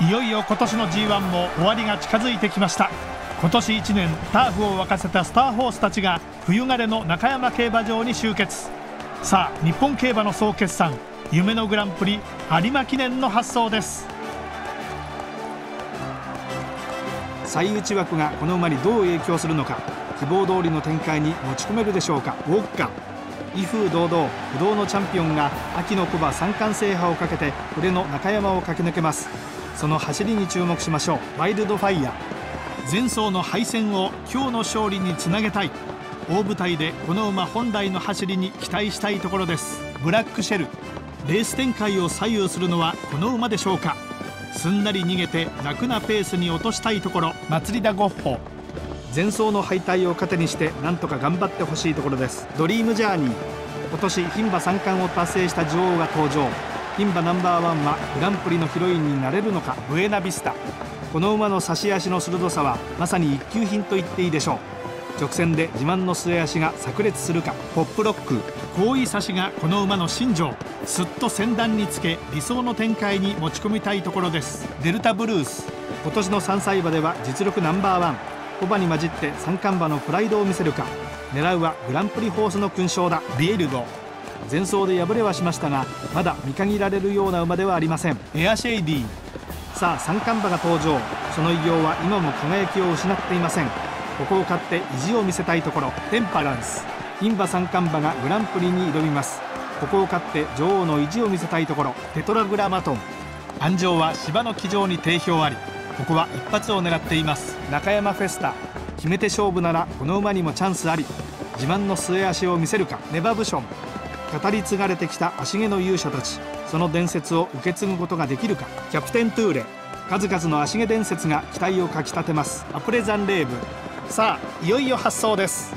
いよいよ今年の G1 も終わりが近づいてきました。今年1年ターフを沸かせたスターホースたちが冬枯れの中山競馬場に集結。さあ日本競馬の総決算夢のグランプリ有馬記念の発送です。最内枠がこの馬にどう影響するのか希望通りの展開に持ち込めるでしょうか。ウォッカ威風堂々不動のチャンピオンが秋の小馬三冠制覇をかけて腕の中山を駆け抜けます。その走りに注目しましょう。ワイルドファイヤ前走の敗戦を今日の勝利につなげたい。大舞台でこの馬本来の走りに期待したいところです。ブラックシェル。レース展開を左右するのはこの馬でしょうか。すんなり逃げて楽なペースに落としたいところ。祭りだゴッホ。前走の敗退を糧にしてなんとか頑張ってほしいところです。ドリームジャーニー。今年牝馬三冠を達成した女王が登場。牝馬ナンバーワンはグランプリのヒロインになれるのかブエナビスタ。この馬の差し足の鋭さはまさに一級品と言っていいでしょう。直線で自慢の末足が炸裂するかポップロック。好位差しがこの馬の新庄。すっと先段につけ理想の展開に持ち込みたいところです。デルタブルース。今年の3歳馬では実力ナンバーワン。小馬に混じって三冠馬のプライドを見せるか。狙うはグランプリホースの勲章だ。ビエルド前走で敗れはしましたがまだ見限られるような馬ではありません。エアシェイディさあ三冠馬が登場。その偉業は今も輝きを失っていません。ここを勝って意地を見せたいところ。テンパランス。牝馬三冠馬がグランプリに挑みます。ここを勝って女王の意地を見せたいところ。テトラグラマトン。安城は芝の騎乗に定評あり。ここは一発を狙っています。中山フェスタ。決めて勝負ならこの馬にもチャンスあり。自慢の末足を見せるか。ネバブション語り継がれてきた足毛の勇者たち。その伝説を受け継ぐことができるか。キャプテントゥーレ。数々の足毛伝説が期待をかきたてます。アプレザンレーブ。さあいよいよ発送です。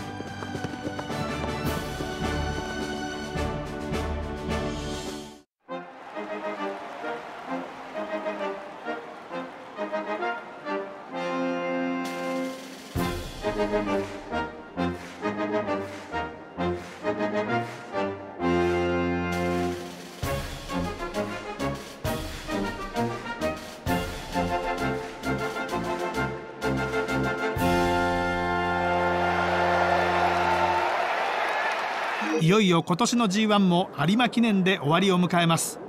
いよいよ今年の G1 も有馬記念で終わりを迎えます。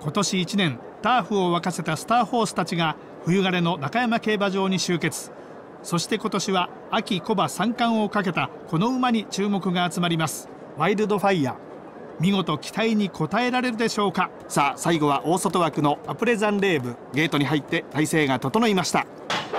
今年1年ターフを沸かせたスターホースたちが冬枯れの中山競馬場に集結。そして今年は秋小馬三冠をかけたこの馬に注目が集まります。ワイルドファイヤー。見事期待に応えられるでしょうか。さあ最後は大外枠のアプレザンレーブ。ゲートに入って体勢が整いました。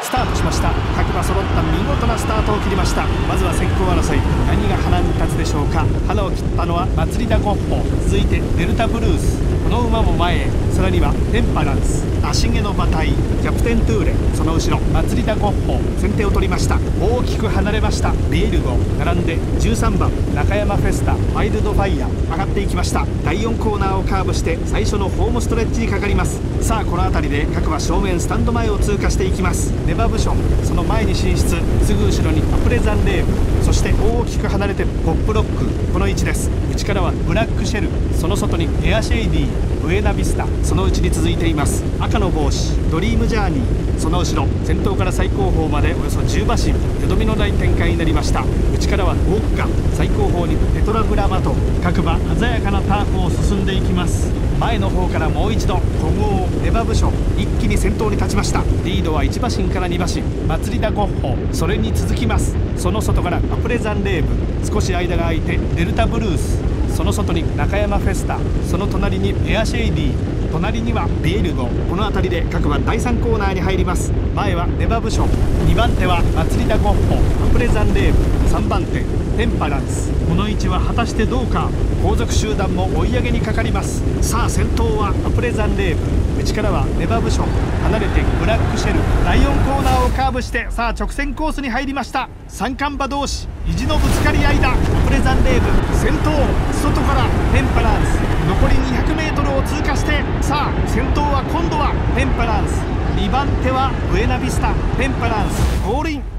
スタートしました。各馬揃った見事なスタートを切りました。まずは先行争い何が花に立つでしょうか花を切ったのは祭りだゴッホ続いてデルタブルース。この馬も前へさらにはテンパランス。足毛の馬体キャプテントゥーレその後ろ祭りだゴッホ先手を取りました。大きく離れました。ビエルゴ並んで13番中山フェスタワイルドファイヤー上がっていきました。第4コーナーをカーブして最初のホームストレッチにかかります。さあこの辺りで各馬正面スタンド前を通過していきます。ネバブションその前に進出すぐ後ろにアプレザンレーブそして大きく離れてポップロックこの位置です。内からはブラックシェルその外にエアシェイディブエナビスタそのうちに続いています。赤の帽子ドリームジャーニーその後ろ先頭から最高峰までおよそ10馬身よどみのない展開になりました。内からはウォッカ最高峰にペトラグラマト各馬鮮やかなターフを進んでいきます。前の方からもう一度古豪ネバブショ一気に先頭に立ちました。リードは1馬身から2馬身祭りだゴッホそれに続きます。その外からアプレザンレーブ少し間が空いてデルタブルースその外に中山フェスタその隣にエアシェイディ隣にはビエルゴこの辺りで各馬第3コーナーに入ります。前はネバブション2番手は祭りだゴッホアプレザンレーブ3番手テンパランス。この位置は果たしてどうか後続集団も追い上げにかかります。さあ先頭はアプレザンレーブ。口からはネバブション離れてブラックシェル第4コーナーをカーブしてさあ直線コースに入りました。三冠馬同士意地のぶつかり合いだ。プレザンレー。ブ先頭外からテンパランス。残り 200m を通過してさあ先頭は今度はペンパランス。2番手はブエナビスタ。ペンパランス。ゴールイン。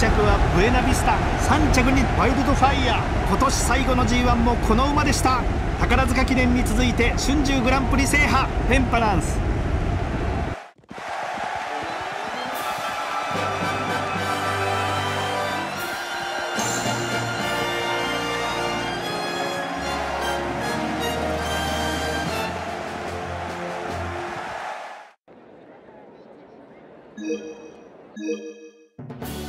着はブエナビスタ。3着にワイルドファイヤー今年最後の G1 もこの馬でした。宝塚記念に続いて春秋グランプリ制覇。テンパランス。うん